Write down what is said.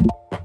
you